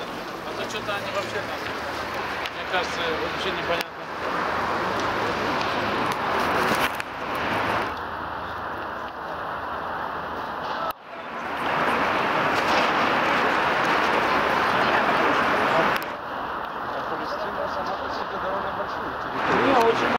А то что-то они вообще там, мне кажется, вообще непонятно.